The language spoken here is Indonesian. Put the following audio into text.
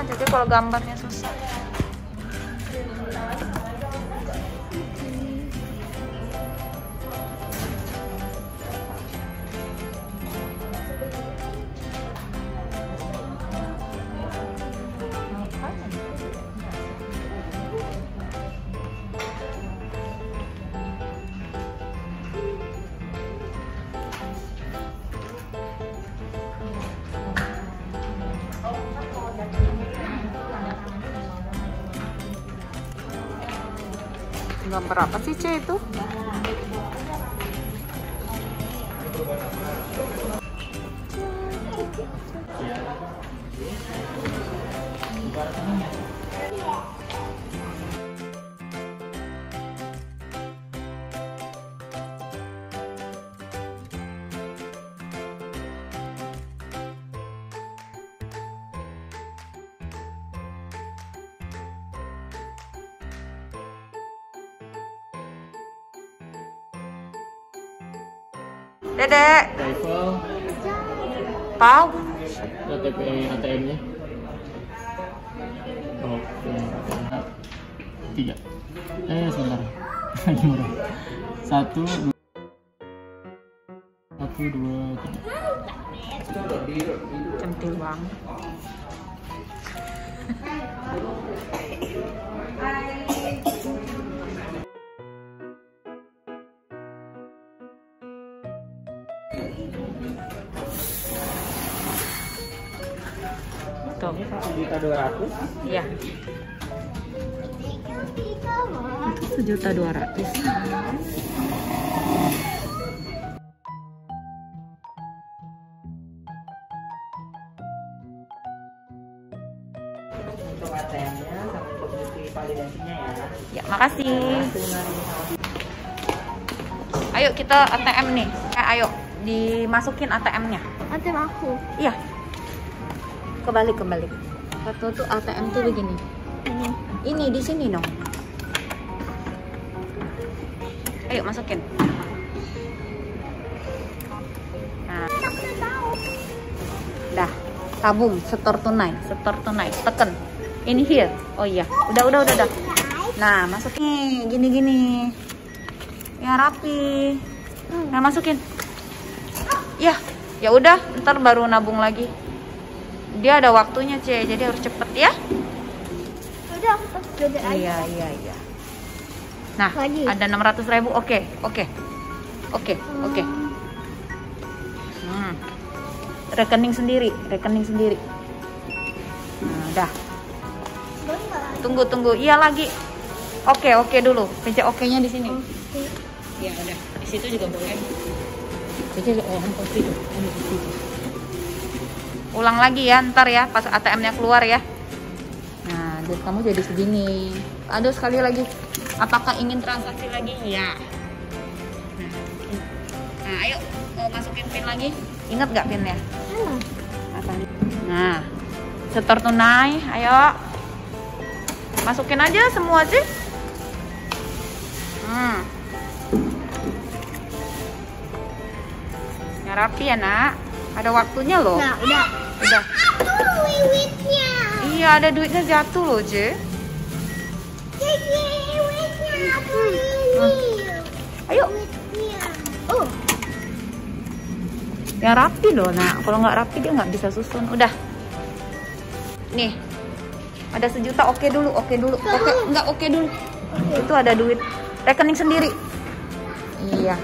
jadi kalau gambarnya susah gambar apa sih C itu dedek Rifle, tahu KTP ATM-nya. Oh, tiga. Eh, sebentar. Gimana? Satu, dua, satu, dua, tiga. centil banget tuh. Juta dua ratus. iya. Itu sejuta dua ratus. Untuk ATM-nya sama untuk bukti validasinya ya. ya makasih. Ayo kita ATM nih. Eh ayo dimasukin ATM-nya ATM aku. iya. Kebalik kebalik. Satu tuh ATM tuh begini. Ini. ini di sini dong. Ayo masukin. Nah. Dah. Tabung setor tunai. Setor tunai. Tekan. Ini here. Oh iya. Udah udah udah udah. Nah masukin. Gini gini. Ya rapi. Nah masukin ya ya udah ntar baru nabung lagi dia ada waktunya c jadi harus cepet ya Udah aku pas belajar aja. Iya, iya, iya. Nah, Lagi. ada 600 ribu. Oke, oke. Oke, oke. Hmm. Rekening sendiri, rekening sendiri. Nah, udah. Nggak? Tunggu, tunggu. Iya lagi. Oke, oke dulu. Pencet oke-nya di sini. Oke. Iya, udah. Di situ juga boleh. Ulang lagi ya, ntar ya, pas ATM-nya keluar ya. Nah, duit kamu jadi segini. Aduh, sekali lagi. Apakah ingin transaksi lagi? Ya. Nah, nah ayo mau masukin pin lagi. Ingat nggak pinnya? Apa? Nah, setor tunai. Ayo. Masukin aja semua sih. Hmm. Ya rapi ya, Nak. Ada waktunya loh. Nah, udah. Udah. Aku. Iya, ada duitnya jatuh loh. Jadi aku Hmm. Ayo. Oh, yang rapi loh, Nak. Kalau nggak rapi dia nggak bisa susun. Udah. Nih. Ada sejuta, oke dulu, oke dulu. Oke, nggak oke dulu. Itu ada duit rekening sendiri. Iya.